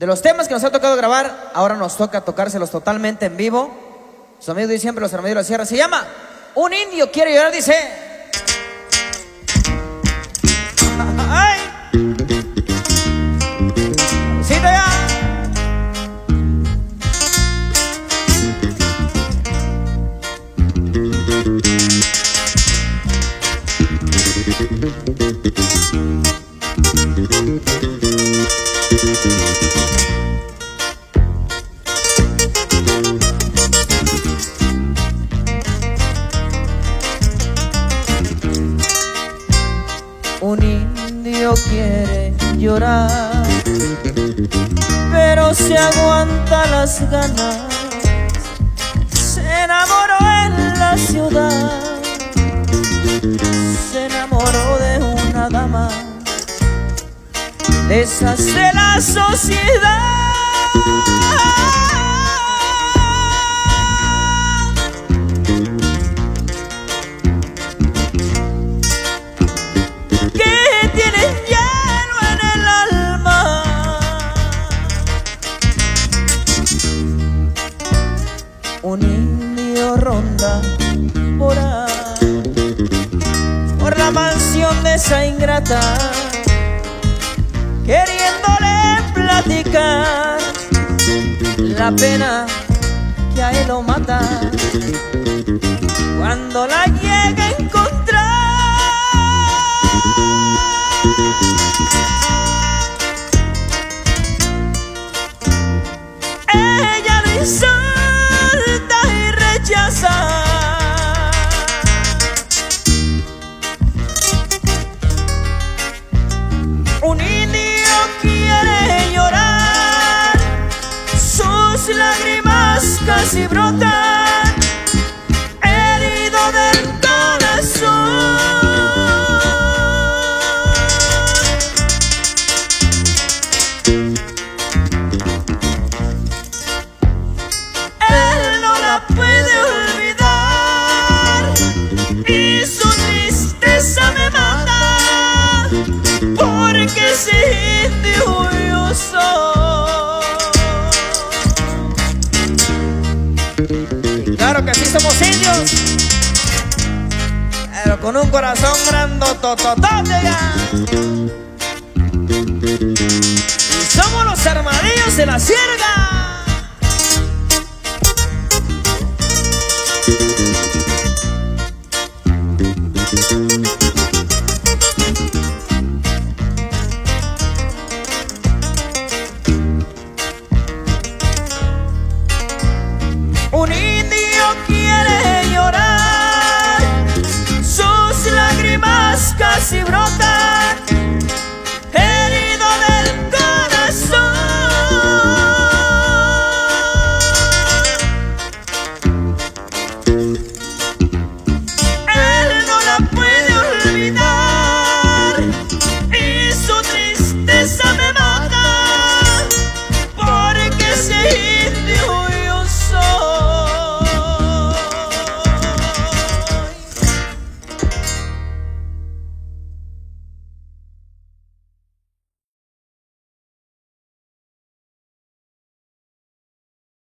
De los temas que nos ha tocado grabar, ahora nos toca tocárselos totalmente en vivo. Su amigo de siempre, los armadillos de la sierra, se llama Un indio quiere llorar, dice. ¡Ay! ¡Sí, ya! Un indio quiere llorar, pero se aguanta las ganas. Se enamoró en la ciudad, se enamoró de una dama, de esas de la sociedad. De esa ingrata, queriéndole platicar la pena que a él lo mata cuando la llega a encontrar. Ella lo insulta y rechaza. Lágrimas casi brotan, somos indios, pero con un corazón grandotototote ya. Y somos los armadillos de la sierra.